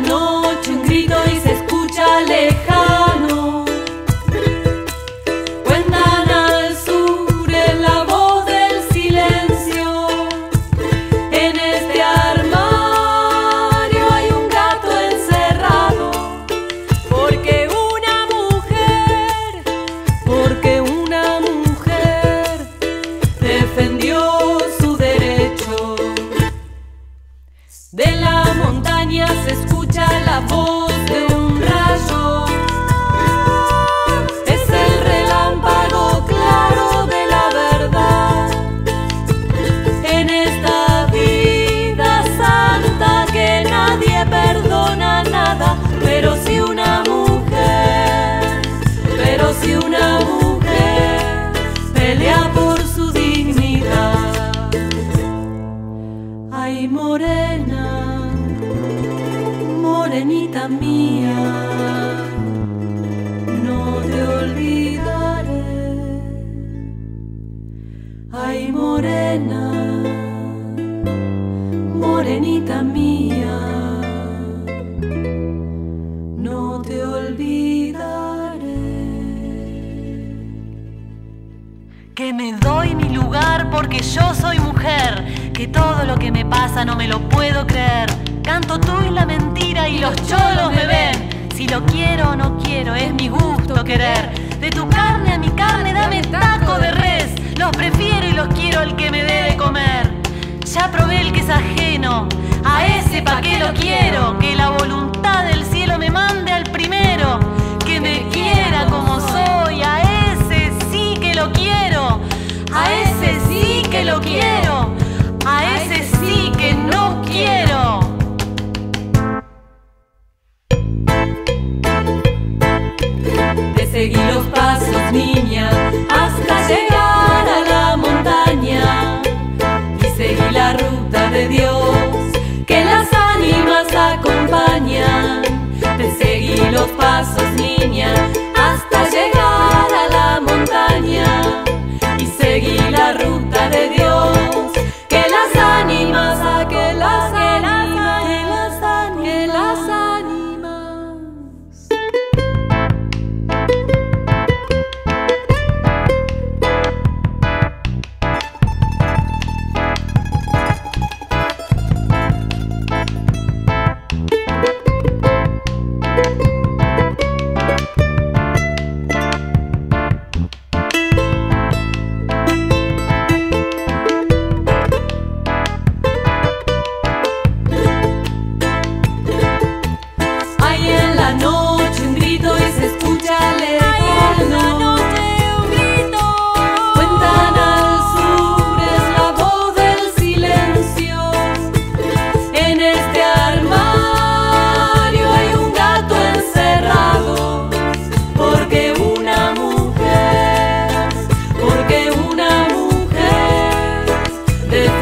noche un grito y se escucha lejano. Cuentan al sur en la voz del silencio. En este armario hay un gato encerrado. Porque una mujer, porque una mujer defendió su derecho. De la montaña se escucha. Mía, no te olvidaré. Ay, morena, morenita mía, no te olvidaré. Que me doy mi lugar porque yo soy mujer, que todo lo que me pasa no me lo puedo creer. Canto tú y la mentira y los cholos me ven. Si lo quiero o no quiero, es mi gusto querer. De tu carne a mi carne, dame taco de res. Los prefiero y los quiero el que me debe comer. Ya probé el que es ajeno, a ese pa' qué lo quiero. Seguí los pasos, niña,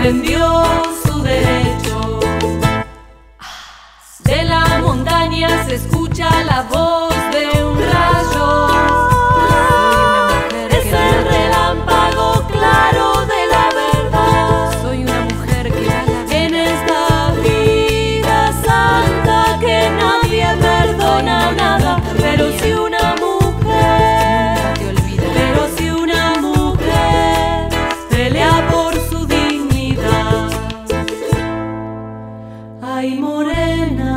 defendió su derecho. De la montaña se escucha la voz Ay, morena,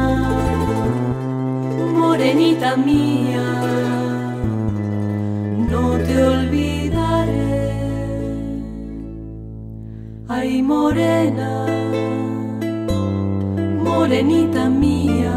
morenita mía, no te olvidaré. Ay, morena, morenita mía,